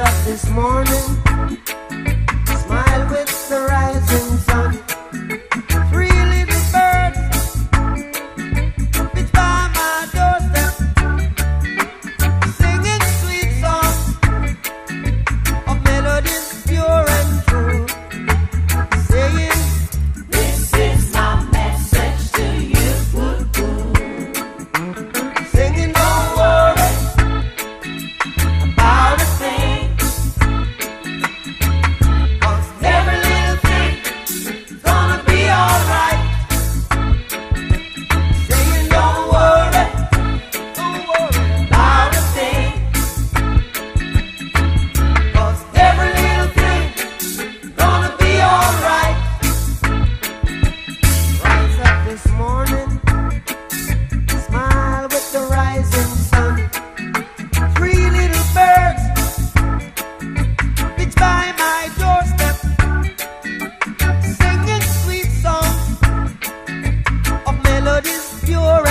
up this morning. pure